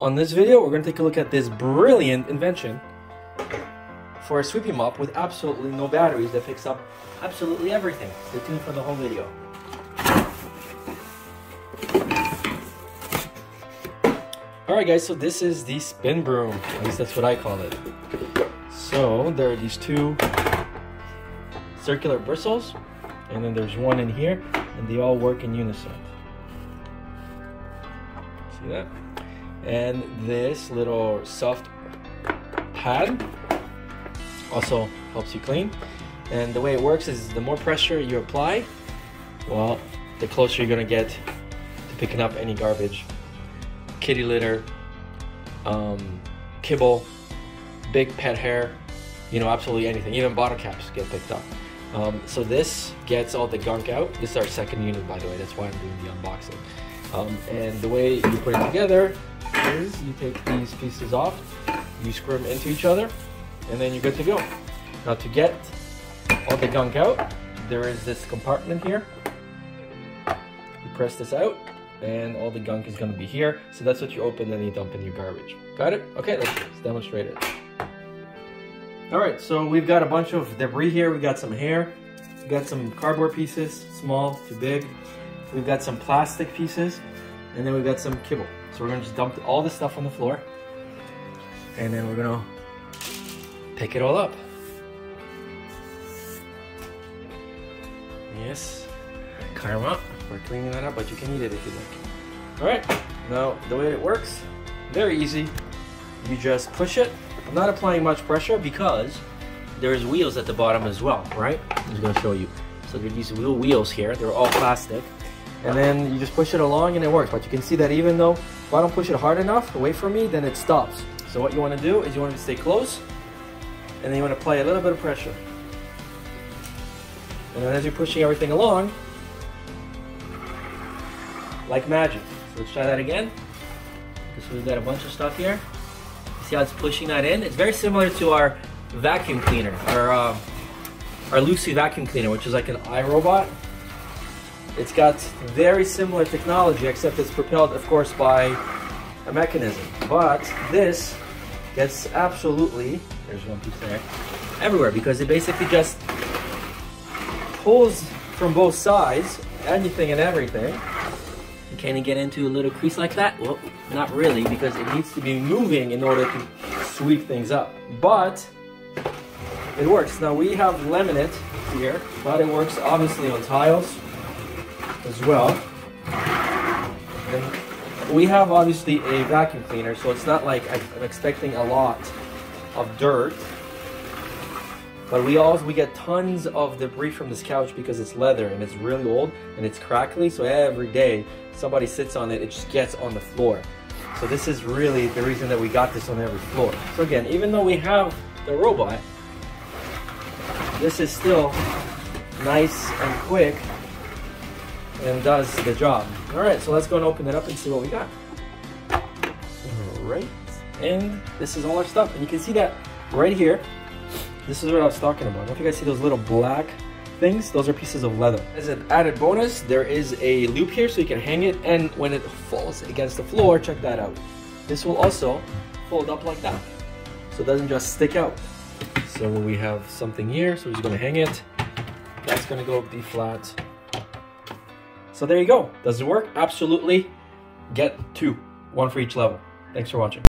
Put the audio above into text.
On this video, we're going to take a look at this brilliant invention for a sweeping mop with absolutely no batteries that picks up absolutely everything. Stay tuned for the whole video. Alright guys, so this is the spin broom. At least that's what I call it. So there are these two circular bristles, and then there's one in here, and they all work in unison. See that? And this little soft pad also helps you clean. And the way it works is the more pressure you apply well the closer you're gonna get to picking up any garbage. Kitty litter um, kibble big pet hair you know absolutely anything. Even bottle caps get picked up. Um, so this gets all the gunk out. This is our second unit by the way. That's why I'm doing the unboxing. Um, and the way you put it together is you take these pieces off, you screw them into each other, and then you're good to go. Now to get all the gunk out, there is this compartment here. You press this out, and all the gunk is going to be here. So that's what you open and you dump in your garbage. Got it? Okay, let's, let's demonstrate it. All right, so we've got a bunch of debris here. We've got some hair. We've got some cardboard pieces, small to big. We've got some plastic pieces, and then we've got some kibble. So we're gonna just dump all this stuff on the floor and then we're gonna pick it all up. Yes, karma. We're cleaning that up, but you can eat it if you like. All right, now the way it works, very easy. You just push it. I'm not applying much pressure because there's wheels at the bottom as well, right? I'm just gonna show you. So there's these wheel wheels here. They're all plastic and then you just push it along and it works. But you can see that even though if I don't push it hard enough away from me, then it stops. So what you want to do is you want to stay close and then you want to apply a little bit of pressure. And then as you're pushing everything along, like magic. So let's try that again. So we've got a bunch of stuff here. See how it's pushing that in? It's very similar to our vacuum cleaner, our, uh, our Lucy vacuum cleaner, which is like an iRobot. It's got very similar technology, except it's propelled, of course, by a mechanism. But this gets absolutely, there's one piece there, everywhere because it basically just pulls from both sides, anything and everything. Can it get into a little crease like that? Well, not really, because it needs to be moving in order to sweep things up. But it works. Now we have laminate here, but it works obviously on tiles, as well. And we have obviously a vacuum cleaner, so it's not like I'm expecting a lot of dirt. But we also we get tons of debris from this couch because it's leather and it's really old and it's crackly. So every day somebody sits on it, it just gets on the floor. So this is really the reason that we got this on every floor. So again, even though we have the robot, this is still nice and quick and does the job. All right, so let's go and open it up and see what we got. All right, and this is all our stuff. And you can see that right here. This is what I was talking about. I don't know if you guys see those little black things. Those are pieces of leather. As an added bonus, there is a loop here so you can hang it. And when it falls against the floor, check that out. This will also fold up like that. So it doesn't just stick out. So we have something here, so we're just gonna hang it. That's gonna go be flat. So there you go. Does it work? Absolutely. Get two, one for each level. Thanks for watching.